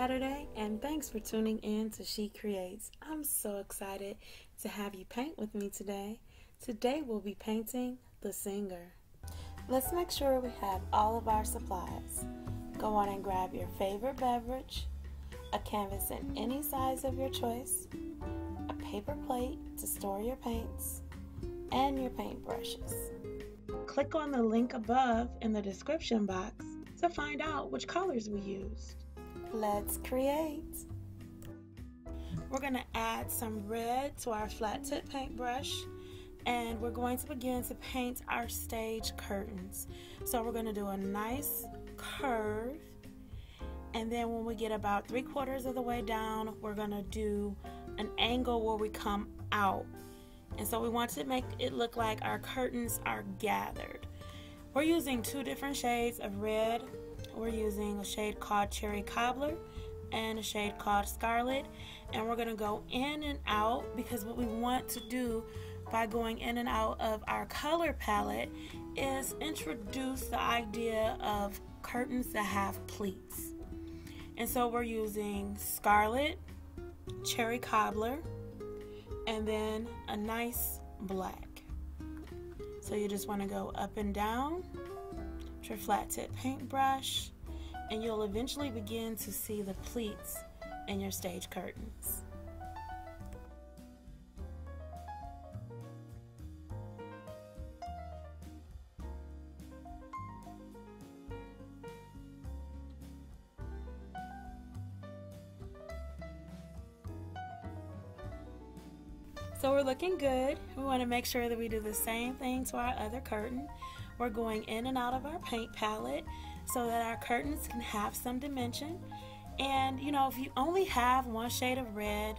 Saturday, and thanks for tuning in to Shi Creates. I'm so excited to have you paint with me today. Today we'll be painting the singer. Let's make sure we have all of our supplies. Go on and grab your favorite beverage, a canvas in any size of your choice, a paper plate to store your paints, and your paint brushes. Click on the link above in the description box to find out which colors we used. Let's create. We're going to add some red to our flat tip paintbrush and we're going to begin to paint our stage curtains. So we're going to do a nice curve and then when we get about three quarters of the way down we're going to do an angle where we come out and so we want to make it look like our curtains are gathered. We're using two different shades of red. We're using a shade called Cherry Cobbler and a shade called Scarlet. And we're going to go in and out because what we want to do by going in and out of our color palette is introduce the idea of curtains that have pleats. And so we're using Scarlet, Cherry Cobbler, and then a nice black. So you just want to go up and down your flat tip paintbrush and you'll eventually begin to see the pleats in your stage curtains. So we're looking good. We want to make sure that we do the same thing to our other curtain. We're going in and out of our paint palette so that our curtains can have some dimension. And you know, if you only have one shade of red,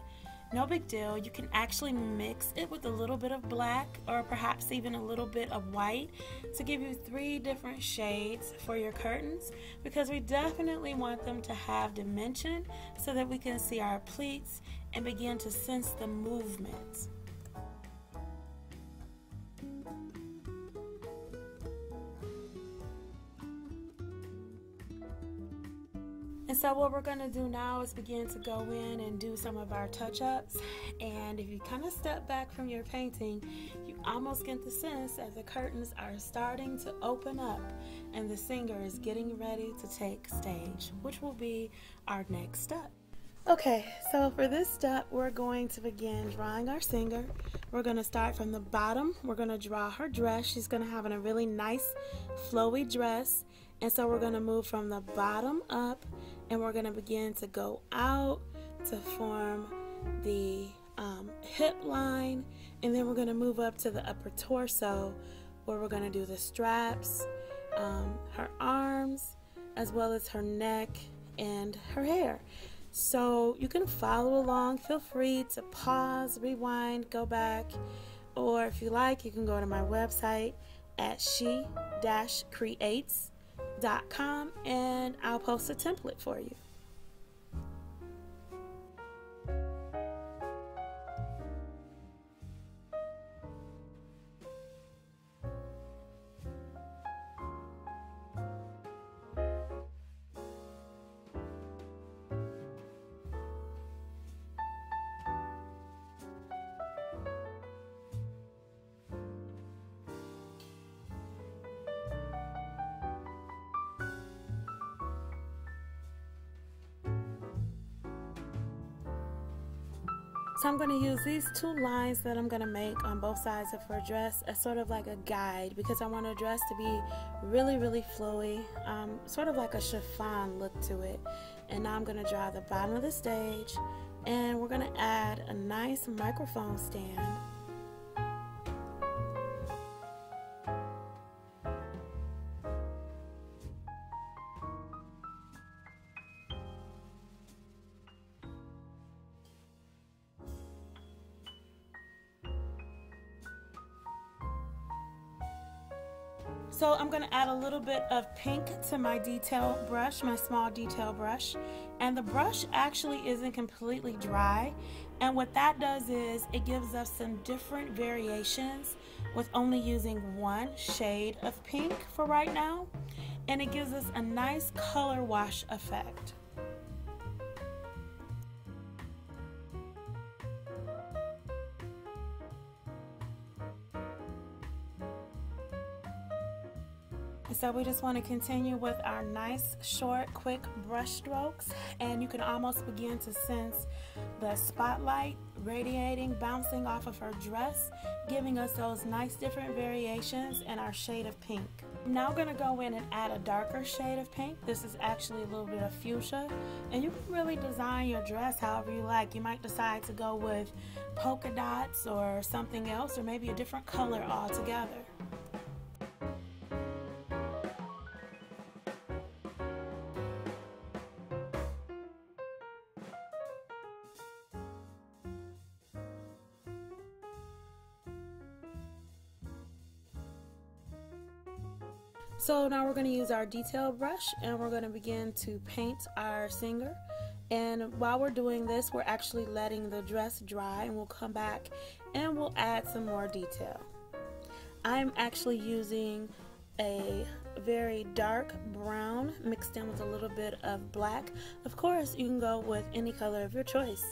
no big deal. You can actually mix it with a little bit of black or perhaps even a little bit of white to give you three different shades for your curtains because we definitely want them to have dimension so that we can see our pleats and begin to sense the movement. And so what we're going to do now is begin to go in and do some of our touch-ups. And if you kind of step back from your painting, you almost get the sense that the curtains are starting to open up and the singer is getting ready to take stage, which will be our next step. Okay, so for this step, we're going to begin drawing our singer. We're going to start from the bottom. We're going to draw her dress. She's going to have a really nice flowy dress. And so we're going to move from the bottom up and we're going to begin to go out to form the um, hip line. And then we're going to move up to the upper torso where we're going to do the straps, um, her arms, as well as her neck and her hair. So you can follow along. Feel free to pause, rewind, go back, or if you like, you can go to my website at shi-creates.com and I'll post a template for you. So I'm going to use these two lines that I'm going to make on both sides of her dress as sort of like a guide because I want her dress to be really, really flowy, um, sort of like a chiffon look to it. And now I'm going to draw the bottom of the stage and we're going to add a nice microphone stand So I'm going to add a little bit of pink to my detail brush, my small detail brush. And the brush actually isn't completely dry. And what that does is it gives us some different variations with only using one shade of pink for right now. And it gives us a nice color wash effect. So we just want to continue with our nice, short, quick brush strokes. And you can almost begin to sense the spotlight radiating, bouncing off of her dress, giving us those nice different variations in our shade of pink. Now we're going to go in and add a darker shade of pink. This is actually a little bit of fuchsia. And you can really design your dress however you like. You might decide to go with polka dots or something else or maybe a different color altogether. So now we're going to use our detail brush and we're going to begin to paint our singer. And while we're doing this, we're actually letting the dress dry and we'll come back and we'll add some more detail. I'm actually using a very dark brown mixed in with a little bit of black. Of course, you can go with any color of your choice.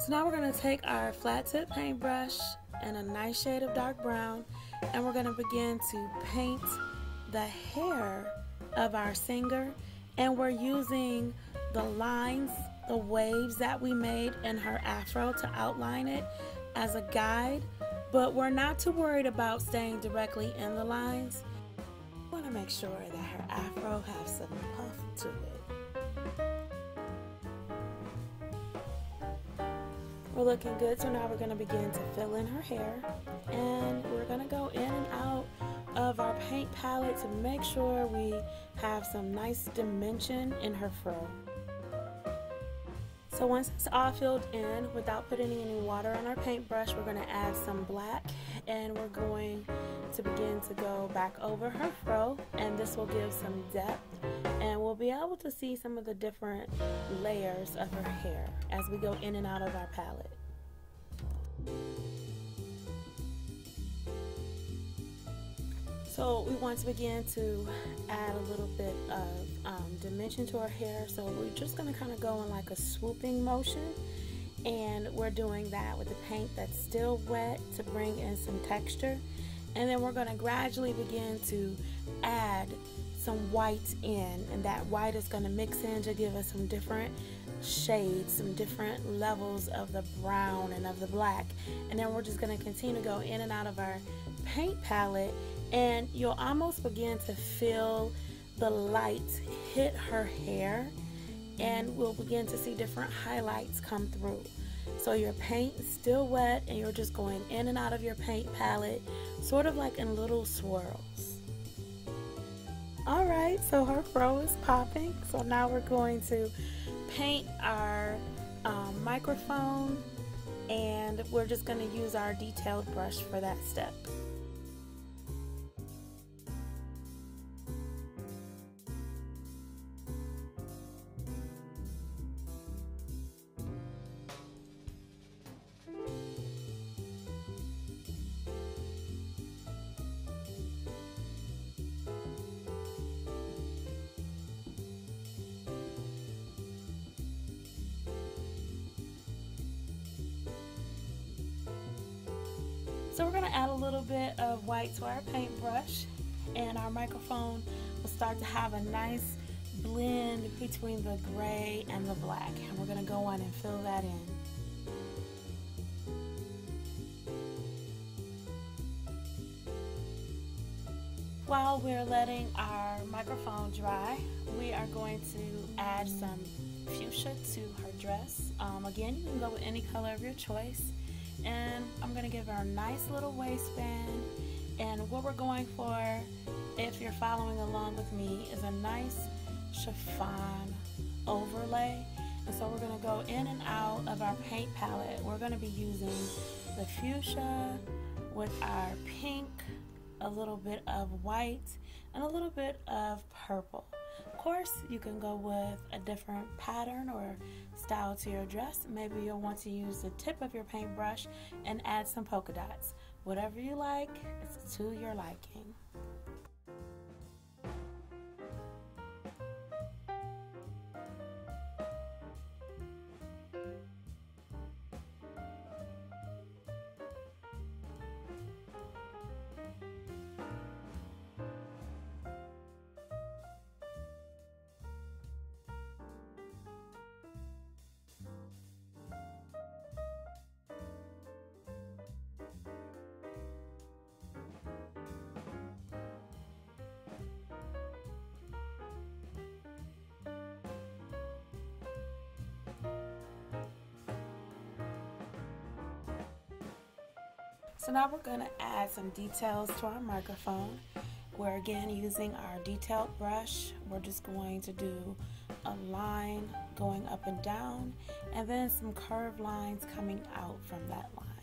So now we're going to take our flat tip paintbrush and a nice shade of dark brown and we're going to begin to paint the hair of our singer and we're using the lines, the waves that we made in her afro to outline it as a guide but we're not too worried about staying directly in the lines. We want to make sure that her afro has some puff to it. We're looking good, so now we're going to begin to fill in her hair. And we're going to go in and out of our paint palette to make sure we have some nice dimension in her fro. So once it's all filled in, without putting any water on our paintbrush, we're going to add some black and we're going to begin to go back over her fro and this will give some depth and we'll be able to see some of the different layers of her hair as we go in and out of our palette. So we want to begin to add a little bit of um, dimension to our hair. So we're just going to kind of go in like a swooping motion. And we're doing that with the paint that's still wet to bring in some texture. And then we're going to gradually begin to add some white in. And that white is going to mix in to give us some different shades some different levels of the brown and of the black. And then we're just going to continue to go in and out of our paint palette. And you'll almost begin to feel the light hit her hair and we'll begin to see different highlights come through so your paint is still wet and you're just going in and out of your paint palette sort of like in little swirls all right, so her fro is popping. So now we're going to paint our um, microphone and we're just going to use our detailed brush for that step. So we're going to add a little bit of white to our paintbrush and our microphone will start to have a nice blend between the gray and the black. And we're going to go on and fill that in. While we're letting our microphone dry, we are going to add some fuchsia to her dress. Um, again, you can go with any color of your choice and I'm to give her a nice little waistband. And what we're going for if you're following along with me is a nice chiffon overlay. And so we're to go in and out of our paint palette. We're to be using the fuchsia with our pink a little bit of white and a little bit of purple. Of course, you can go with a different pattern or style to your dress. Maybe you'll want to use the tip of your paintbrush and add some polka dots. Whatever you like, it's to your liking. So now we're going to add some details to our microphone. We're again using our detailed brush. We're just going to do a line going up and down and then some curved lines coming out from that line.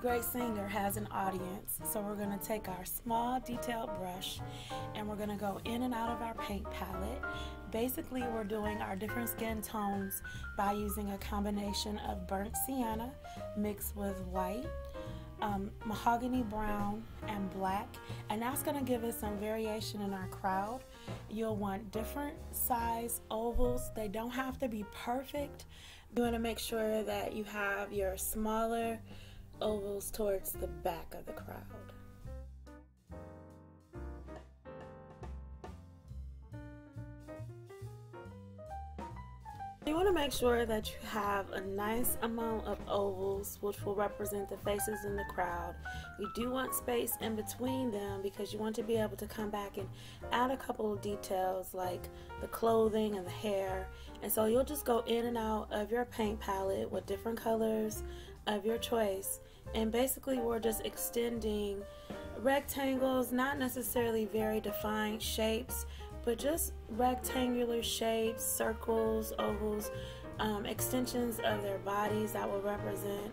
Great singer has an audience, so we're going to take our small detailed brush and we're going to go in and out of our paint palette. Basically, we're doing our different skin tones by using a combination of burnt sienna mixed with white, um, mahogany brown, and black, and that's going to give us some variation in our crowd. You'll want different size ovals. They don't have to be perfect. You want to make sure that you have your smaller ovals towards the back of the crowd. You want to make sure that you have a nice amount of ovals which will represent the faces in the crowd. You do want space in between them because you want to be able to come back and add a couple of details like the clothing and the hair. And so you'll just go in and out of your paint palette with different colors of your choice and basically we're just extending rectangles not necessarily very defined shapes but just rectangular shapes circles ovals um, extensions of their bodies that will represent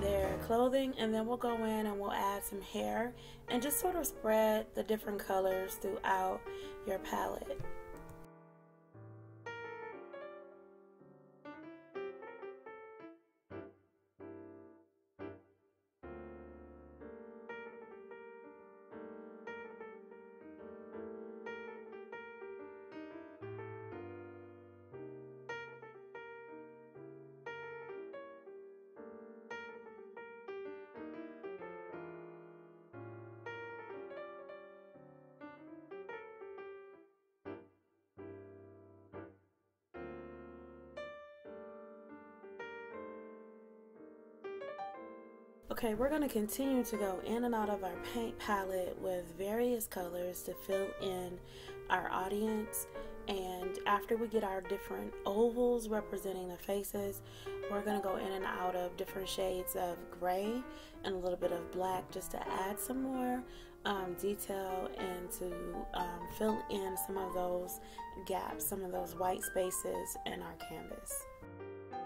their clothing. And then we'll go in and we'll add some hair and just sort of spread the different colors throughout your palette Okay, we're going to continue to go in and out of our paint palette with various colors to fill in our audience. And after we get our different ovals representing the faces, we're going to go in and out of different shades of gray and a little bit of black just to add some more um, detail and to um, fill in some of those gaps, some of those white spaces in our canvas.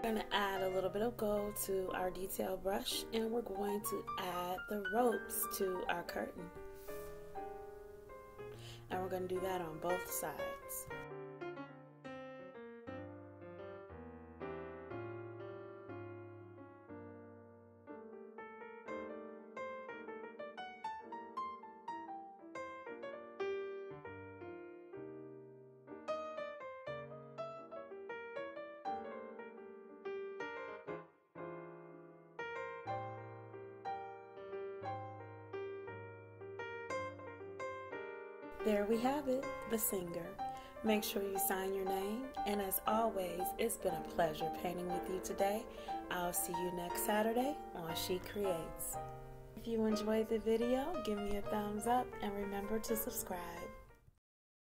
We're going to add a little bit of gold to our detail brush and we're going to add the ropes to our curtain. And we're going to do that on both sides. There we have it, the singer. Make sure you sign your name. And as always, it's been a pleasure painting with you today. I'll see you next Saturday on Shi Creates. If you enjoyed the video, give me a thumbs up and remember to subscribe.